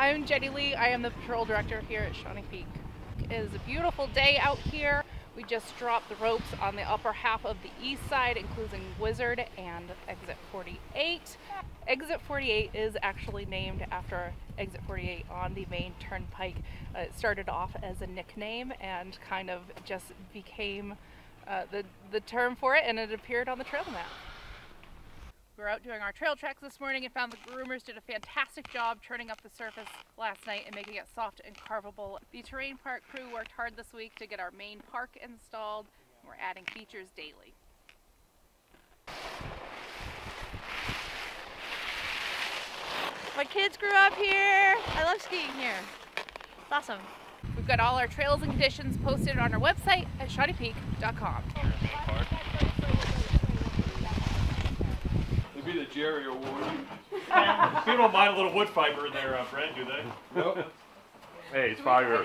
I'm Jenni Lee. I am the patrol director here at Shawnee Peak. It is a beautiful day out here. We just dropped the ropes on the upper half of the east side, including Wizard and Exit 48. Exit 48 is actually named after Exit 48 on the main turnpike. Uh, it started off as a nickname and kind of just became uh, the, the term for it, and it appeared on the trail map. Out doing our trail tracks this morning and found the groomers did a fantastic job turning up the surface last night and making it soft and carvable. The terrain park crew worked hard this week to get our main park installed. We're adding features daily. My kids grew up here. I love skiing here. It's awesome. We've got all our trails and conditions posted on our website at shawneepeak.com. Jerry Award. People don't mind a little wood fiber in their uh, bread, do they? Nope. Hey, it's fiber.